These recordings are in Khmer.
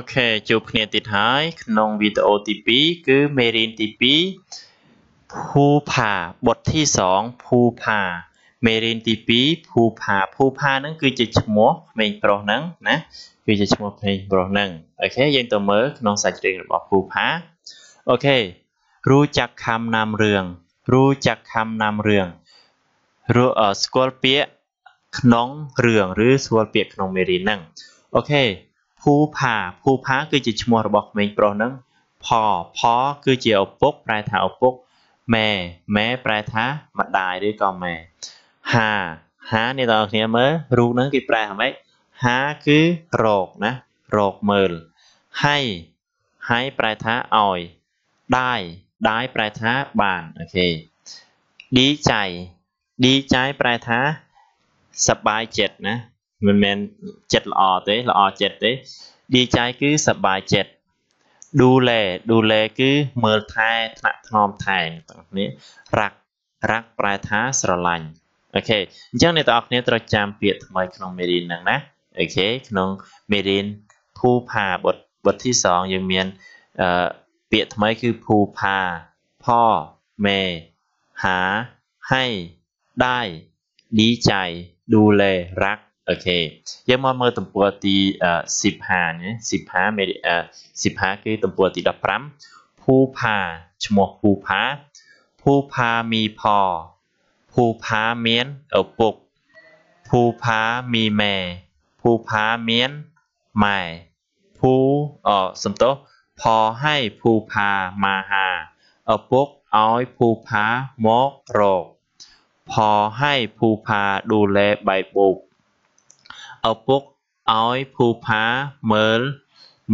អូខេជួបគ្នាទៀតហើយក្នុងវីដេអូទី2គឺមេរៀនទី2ភូផាบทที่ 2 ภูผาមេរៀនទី2ភូផាភូផាហ្នឹងគឺជាឈ្មោះក្មេងប្រុសហ្នឹងណាគឺជាឈ្មោះក្មេងប្រុសហ្នឹងអូខេយើងទៅមើលក្នុងសាច់រឿងរបស់ភូផាអូខេรู้จักคำนำเรื่อง รู้จักคำนำเรื่อง รู้ ស្គាល់ពាក្យក្នុងរឿងឬស្គាល់ពាក្យក្នុងមេរៀនហ្នឹងអូខេ ភូផាភូផាគឺជាឈ្មោះរបស់ក្មេងប្រុសហ្នឹងផផគឺជាឪពុកប្រែថាឪពុកម៉ែម៉ែប្រែថាម្ដាយឬក៏ម៉ែហាហានេះបងប្អូនមើលរូបហ្នឹងគេប្រែថាម៉េចហាគឺរកណារកមើលហើយហើយប្រែថាឲ្យដាយដាយប្រែថាបានអូខេឌីចៃឌីចៃប្រែថាសប្បាយចិត្តណា មិនមែនចិត្តល្អទេល្អចិត្តទេឌីចៃគឺសប្បាយចិត្តឌូឡេឌូឡេគឺមើលថែថ្នាក់ថ្នមថែទាំងនេះរ៉ាក់រ៉ាក់ប្រែថាស្រឡាញ់អូខេអញ្ចឹងអ្នកទាំងអស់គ្នាត្រូវចាំពាក្យថ្មីក្នុងមេរៀនហ្នឹងណាអូខេក្នុងមេរៀនភូផាបទបទទី2យើងមានអឺពាក្យថ្មីគឺភូផាផមេហាให้ได้ดีใจดูแลรัก โอเคยังมาเมื่อตำปัวตีอ่อสิบหาเนี่ยสิบห้าเมเอ่อสิบห้าคือตำปัวตีดับรัมผู้พาชมวกภูพาผู้พามีพอผู้พาเมียนเออปกผู้พามีแม่ผู้พาเมียนใหม่ภูเอ่อสมโตพอให้ผู้พามาหาเออปกอ้อยผู้พามกโรกพอให้ผู้พาดูแลใบบุก ឪពុកឲ្យភូផាមើល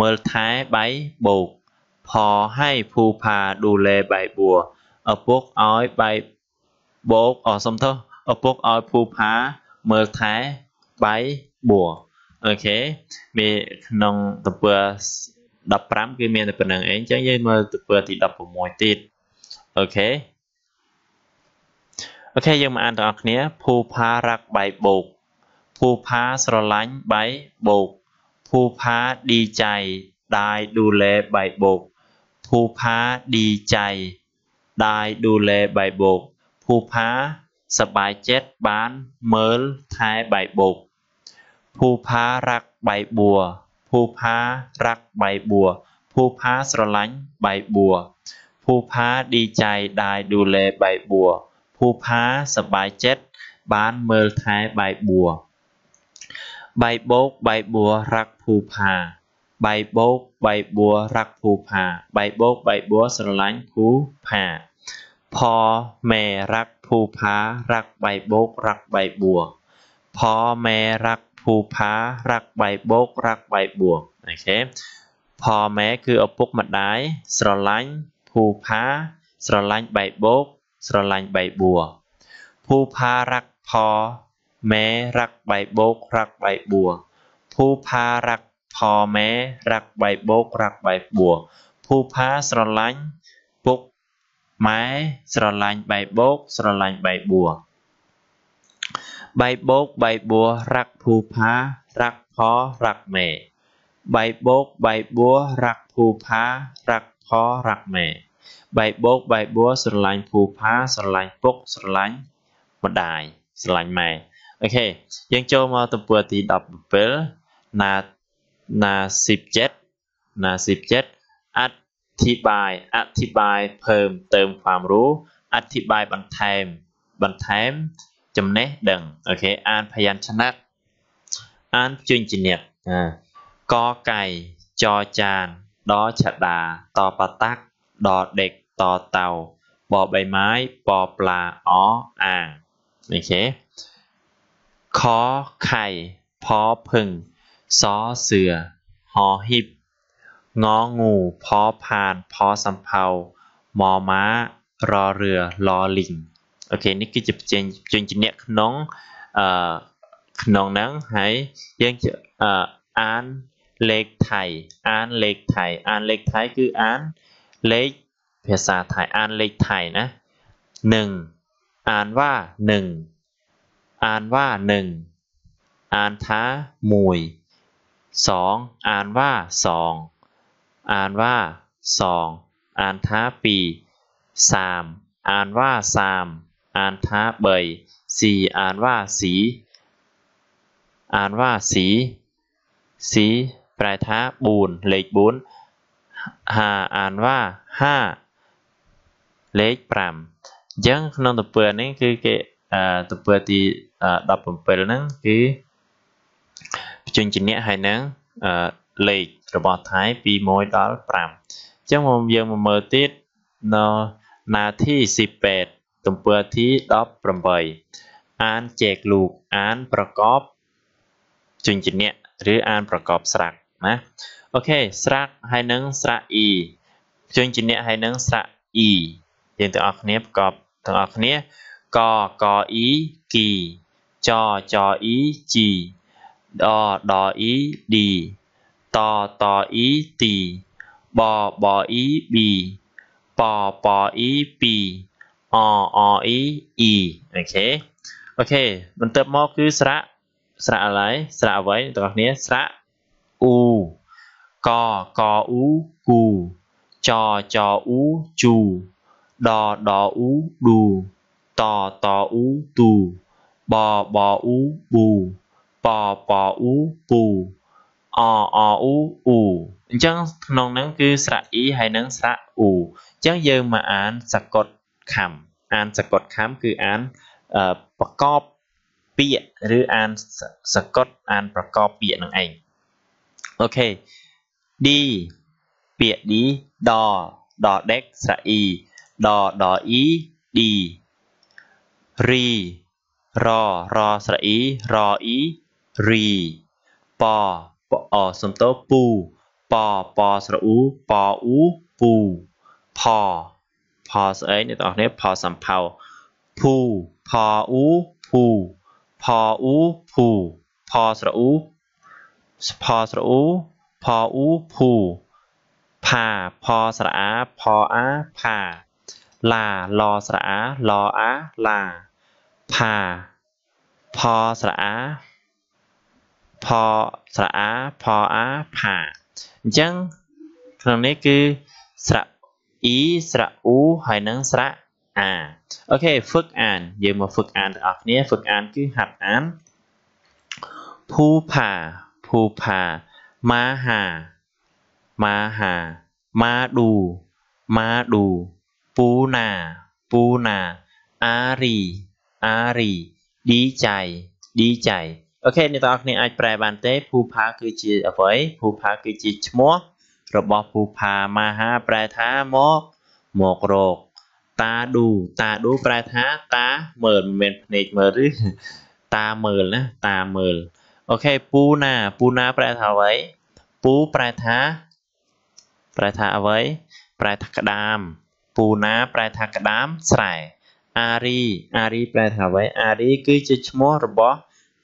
មើលថែបៃបូកផให้ភូផាดูแลបៃបួរឪពុកឲ្យបៃបូកអសុំទោសឪពុកឲ្យភូផាមើលថែបៃបួរអូខេមានក្នុងទំព័រ15គឺមានតែប៉ុណ្្នឹងឯងអញ្ចឹងយើងមើលទំព័រទី16ទៀតអូខេអូខេយើងមកអានទាំងអស់គ្នាភូផារ៉ាក់បៃបូក ភូផាស្រឡាញ់បៃបូកភូផាឌីใจได้ดูแลใบโบกภูผาดีใจได้ดูแลใบโบกภูผาสบายចិត្តបានមើលថែใบโบกភូផាรักใบบัวភូផាรักใบบัวភូផាស្រឡាញ់ใบบัวភូផាดีใจได้ดูแลใบบัวភូផាសบายចិត្តបានមើលថែใบบัว បៃបោកបៃបួររកភូផាបៃបោកបៃបួររកភូផាបៃបោកបៃបួរស្រឡាញ់ភូផាផមេរកភូផារកបៃបោករកបៃបួរផមេរកភូផារកបៃបោករកបៃបួរអូខេផមេគឺឪពុកម្ដាយស្រឡាញ់ភូផាស្រឡាញ់បៃបោកស្រឡាញ់បៃបួរភូផារកផម៉ែរកបៃបូករកបៃបួរភូផារកផម៉ែរកបៃបូករកបៃបួរភូផាស្រឡាញ់ពុកម៉ែស្រឡាញ់បៃបូកស្រឡាញ់បៃបួរបៃបូកបៃបួររកភូផារកផរកម៉ែបៃបូកបៃបួររកភូផារកផរកម៉ែបៃបូកបៃបួរស្រឡាញ់ភូផាស្រឡាញ់ពុកស្រឡាញ់ម្ដាយស្រឡាញ់ម៉ែ អូខេយើងចូលមកទំព័រទី17ណាណា17ណា17អធិប្បាយអធិប្បាយเพิ่มเติมความรู้អធិប្បាយបន្ថែមបន្ថែមចំណេះដឹងអូខេអានพยัญชนะអានជញ្ញៈកកៃចចានដឆដាតបតាក់ដដេកតតៅបបៃไม้ปอปลาออ่างអូខេ คอไข่พอพึงซอเสือ หอหิบงองูพอพานพอสำเภามอม้า รอเรือ รอลิง โอเค นี่คือจะเป็นจุดจเนี้ยขนงเอ่อขนงนั้นให้ยังจะเอ่ออ่านเลขไทย อ่านเลขไทย อ่านเลขไทยคืออ่านเลขภาษาไทย อ่านเลขไทยนะหนึ่งอ่านว่าหนึ่ง อ่านว่าหนึ่งอ่านท้ามุยสองอ่านว่าสองอ่านว่าสองอ่านท้าปีสามอ่านว่าสามอ่านท้าเบยสี่อ่านว่าสี อ่านว่าสี สีปลายท้าบูนเล็กบูนห้าอ่านว่าห้าเล็กปรำยังนองตะเปือนนี่คือเก អឺទំព័រទី17ហ្នឹងគឺបញ្ចេញជាអ្នកហើយនឹងអឺលេខរបស់ថៃពី1ដល់5អញ្ចឹងមកយើងមកមើលទៀតនៅនាទី18ទំព័រទី18អានចែកលូកអានប្រកបជញ្ជាក់ឬអានប្រកបស្រាក់ណាអូខេស្រាក់ហើយនឹងស្រៈអ៊ីជញ្ជាក់ហើយនឹងស្រៈអ៊ីយើងទាំងអស់គ្នាប្រកបទាំងអស់គ្នា កកអ៊ីគីចចអ៊ីជីដដអ៊ីឌីតតអ៊ីទីបបអ៊ីប៊ីปอปออีปีอออีอีโอเคโอเคបន្ទាប់មកគឺស្រៈស្រៈอะไรស្រៈអ្វីទាំងអស់គ្នាស្រៈអ៊ូកកអ៊ូគូចចអ៊ូជូដដអ៊ូឌូ តតអ៊ូទូបបអ៊ូប៊ូពពអ៊ូពូអអអ៊ូអ៊ូអញ្ចឹងក្នុងហ្នឹងគឺស្រៈអ៊ីហើយនិងស្រៈអ៊ូចឹងយើងមកអានសកតខំអានសកតខំគឺអានប្រកបពាក្យឬអានសកតអានប្រកបពាក្យនឹងឯងអូខេ D ពាក្យ D ដដដេកស្រៈអ៊ីដដអ៊ី D រីររស្រៈអ៊ីរអ៊ីរីពពអសំតោពូពពស្រៈអ៊ូពអ៊ូពូផផស្អីអ្នកទាំងអស់គ្នាផសំផៅភូផអ៊ូភូផអ៊ូភូផស្រអ៊ូផស្រអ៊ូផអ៊ូភូផាផស្រអាផអាផា ឡាឡស្រអាឡអាឡាផាផស្រអាផស្រអាផអាផាអញ្ចឹងក្នុងនេះគឺស្រៈអ៊ីស្រៈអ៊ូហើយនឹងស្រៈអាអូខេហ្វឹកអានយើងមកហ្វឹកអានទាំងអស់គ្នាហ្វឹកអានគឺហាត់អានភូផាភូផាម៉ាហាម៉ាហាម៉ាឌូម៉ាឌូ ពូណាពូណាអារីអារីឌីចៃឌីចៃអូខេអ្នកទាំងអស់គ្នាអាចប្រែបានទេភូផាគឺជាអ្វីភូផាគឺជាឈ្មោះរបស់ភូផាមហាប្រែថាមកមករកតាឌូតាឌូប្រែថាតាមើលមិនមែនភ្នែកមើលឬតាមើលណាតាមើលអូខេពូណាពូណាប្រែថាអ្វីពូប្រែថាប្រែថាអ្វីប្រែថាក្តាម ปูนาปลายถากระดามใส่อารีอารีปลายถาไว้อารีคือจะชมวระบอ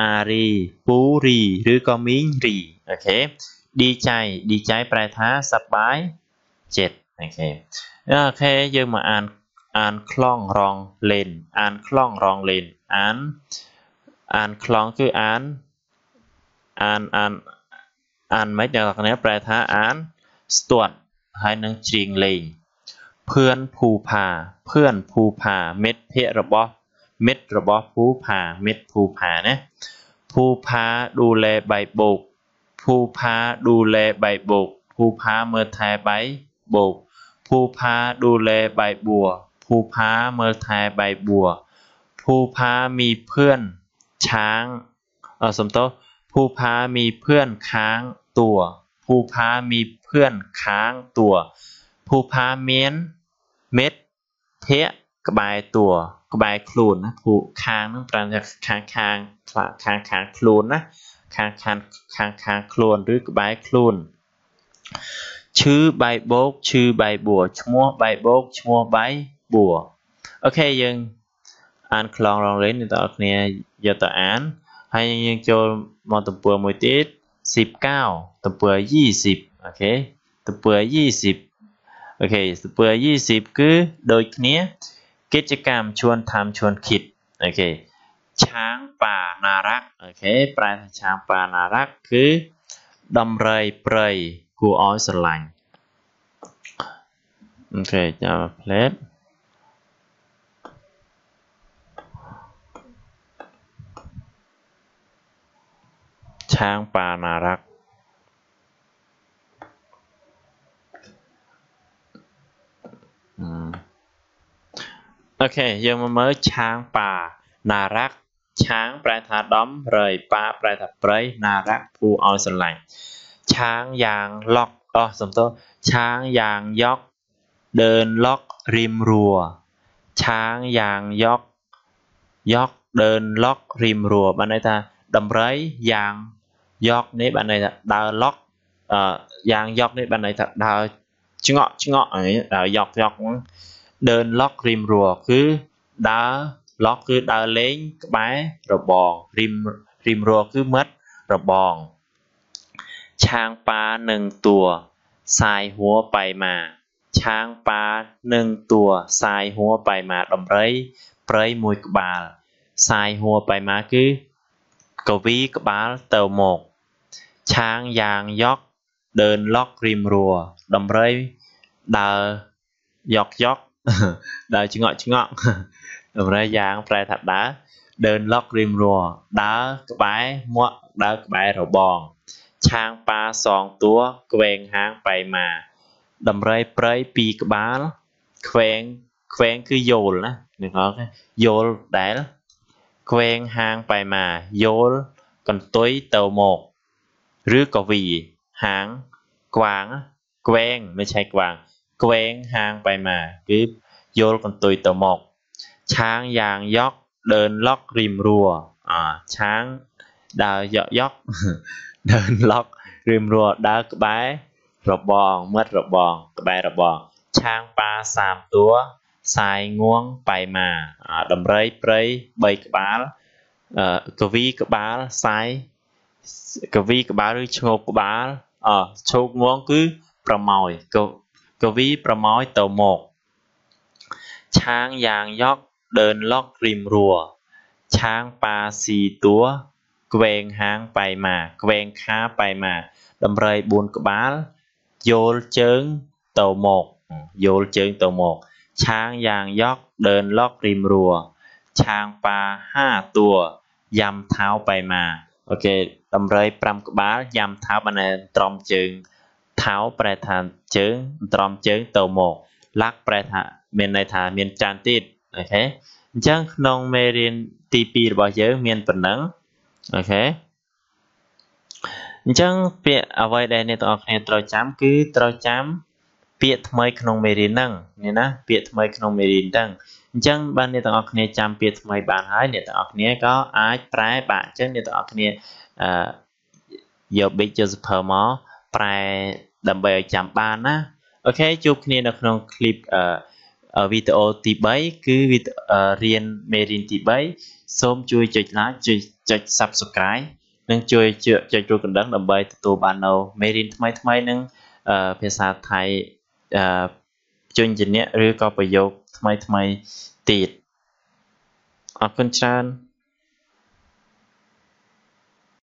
อารีปูรีหรือก็มิงรีโอเคดีใจดีใจปลายท้าสบายเจ็ดโอเคโอเคยืมมาอ่านอ่านคล่องรองเลนอ่านคล่องรองเลนอ่านอ่านคล่องคืออ่านอ่านอ่านอ่านไม่เดียวกนนี้แปลท้าอ่านสตวดให้นังจริงเลย เพื่อนภูพา เพื่อนภูพา เม็ดเพระบอเม็ดระบอภูพา เม็ดภูพานะภูพาดูแลใบบกภูพาดูแลใบบกภูพาเมื่อทายใบบกภูพาดูแลใบบัวภูพาเมื่อทายใบบัวภูพามีเพื่อนช้างเออสมโตภูพามีเพื่อนค้างตัวภูพามีเพื่อนค้างตัว ភូផាមានមេតភៈក្បែរតួក្បែរខ្លួនណាពួកខាងនឹងប្រាំខាងខាងខ្លាខាងខាងខ្លួនណាខាងខាងខាងខាងខ្លួនឬក្បែរខ្លួនឈឺបៃបោកឈឺបៃបួឈ្មោះបៃបោកឈ្មោះបៃបួអូខេយើងអានខ្លងរងលេងអ្នកនរគ្នាយកទៅអានហើយយើងចូលមកទំព័រមួយទៀត19ទំព័រ20អូខេទំព័រ20 អូខេស្ពើ20គឺដូចគ្នាកិច្ចកម្មជួនតាមជួនគិតអូខេช้างป่าน่ารักអូខេប្រែថាช้างป่าน่ารักគឺដំរីព្រៃគួរឲ្យស្រឡាញ់អូខេចាំផ្លេតช้างป่าน่ารัก ក់អូខេយើងមកមើលឆាងប៉ាណារ៉ាក់ឆាងប្រែថាដំរើយប៉ាប្រែថាព្រៃណារ៉ាក់គួរឲ្យស្រឡាញ់ឆាងយ៉ាងឡុកអស់សំទោឆាងយ៉ាងយកដើនឡុករីមរួឆាងយ៉ាងយកយកដើនឡុករីមរួបានន័យថាដំរីយ៉ាងយកនេះបានន័យថាដើរឡុកអឺយ៉ាងយកនេះបានន័យថាដើរឆ្ងក់ឆ្ងក់ហើយដើរយកយក ដើនឡុករីមរួ គឺដើរឡុកគឺដើរលេងក្បែររបងរីមរីមរួគឺមិត្តរបងឆាងប៉ានឹងតួសាយហួរបៃមាឆាងប៉ានឹងតួសាយហួរបៃមាដំរីព្រៃមួយក្បាលសាយហួរបៃមាគឺកវីក្បាលទៅមកឆាងយ៉ាងយកដើនឡុករីមរួ ដំរីដើរយកយក ដើរឆ្ងក់ឆ្ងក់តម្រែយ៉ាងប្រែថាដើរដើរឡុករៀមរាល់ដើរក្បែរមាក់ដើរក្បែររបងឆាងប៉ាសងតួក្វែងហាងបៃម៉ាដំរីព្រៃពីរក្បាលក្វែងក្វែងគឺយោលណាអ្នកនរយោលដែលក្វែងហាងបៃម៉ាយោលកន្ទុយទៅមកឬក៏វីហាងក្វាងក្វែងមិនใช่ក្វាង ក្វែងហាងបៃមាគឺយល់កន្ទុយទៅមក ឆាងយ៉ាងយកដើនឡុករីមរួអាឆាងដើរយកយកដើនឡុករៀមរួដើរក្បែររបងមិត្តរបងក្បែររបងឆាងប៉ា3តួសាយងួងបៃមាដំរីព្រៃ3ក្បាលកវីក្បាលសាយកវីក្បាលឬឈ្ងោកក្បាលអឈោកងួងគឺប្រម៉ោយក វីប្រម៉ោយទៅមកឆាងយ៉ាងយកដើនឡុករីមរួឆាងប៉ាស៊ីតួក្វែងហាងបៃមាក្វែងខាបៃមាដំរី4ក្បាលយល់ជើងទៅមកយល់ជើងទៅមកឆាងយ៉ាងយកដើនឡុករីមរួឆាងប៉ា5តួយ៉ាំថៅបៃមាអូខេដំរី5ក្បាលយ៉ាំថៅបានត្រំជើង ថៅប្រែថាជើងត្រំជើងទៅមកលាក់ប្រែថាមានន័យថាមានចានទៀតអូខេអញ្ចឹងក្នុងមេរៀនទី2របស់យើងមានប៉ុណ្ណឹងអូខេអញ្ចឹងពាក្យអ្វីដែលអ្នកទាំងអស់គ្នាត្រូវចាំគឺត្រូវចាំពាក្យថ្មីក្នុងមេរៀនហ្នឹងនេះណាពាក្យថ្មីក្នុងមេរៀនហ្នឹងអញ្ចឹងបានអ្នកទាំងអស់គ្នាចាំពាក្យថ្មីបានហើយអ្នកទាំងអស់គ្នាក៏អាចប្រែបានអញ្ចឹងអ្នកទាំងអស់គ្នាអឺយក ប៊ិចយក សៀវភៅមក ប្រែដើម្បីឲ្យចាំបានណាអូខេជួបគ្នានៅក្នុង clip វីដេអូទី3គឺរៀនមេរៀនទី3សូមជួយចុច like ជួយចុច subscribe និងជួយចុចរូបកណ្ដឹងដើម្បីទទួលបាននៅមេរៀនថ្មីថ្មីនិងភាសាថៃជនជំនៈឬក៏ប្រយោគថ្មីថ្មីទៀតអរគុណច្រើន